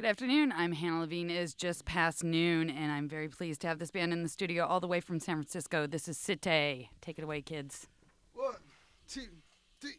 Good afternoon. I'm Hannah Levine. It is just past noon, and I'm very pleased to have this band in the studio all the way from San Francisco. This is Citay. Take it away, kids. One, two, three.